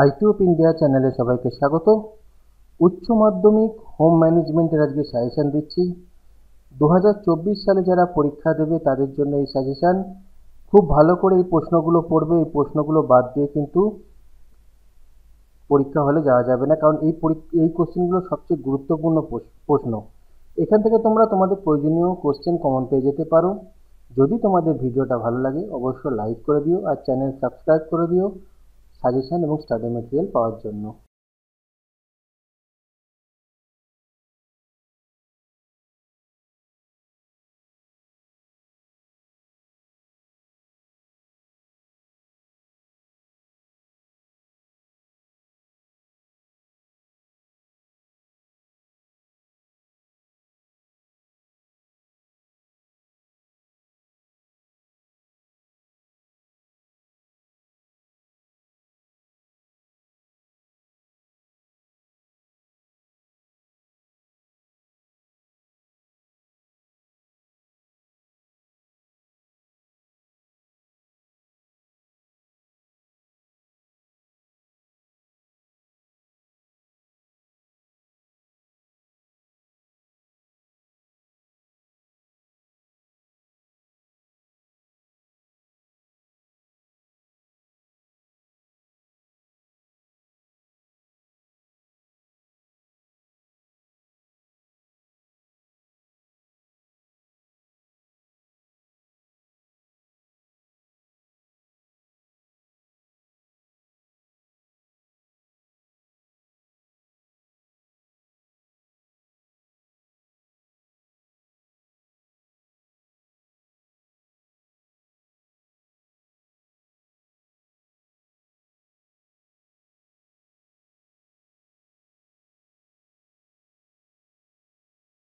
আইটিউব India চ্যানেলে সবাইকে স্বাগত উচ্চ মাধ্যমিক হোম ম্যানেজমেন্টের আজকে সাজেশান দিচ্ছি। দু হাজার চব্বিশ সালে যারা পরীক্ষা দেবে তাদের জন্য এই সাজেশান। খুব ভালো করে এই প্রশ্নগুলো পড়বে, এই প্রশ্নগুলো বাদ দিয়ে কিন্তু পরীক্ষা হলে যাওয়া যাবে না, কারণ এই পরীক্ষা এই কোশ্চেনগুলো সবচেয়ে গুরুত্বপূর্ণ প্রশ্ন। এখান থেকে তোমরা তোমাদের প্রয়োজনীয় কোশ্চেন কমন পেয়ে যেতে পারো। যদি তোমাদের ভিডিওটা ভালো লাগে, অবশ্যই লাইক করে দিও আর চ্যানেল সাবস্ক্রাইব করে দিও। সাজেশন এবং স্টাডি মেটেরিয়াল পাওয়ার জন্য।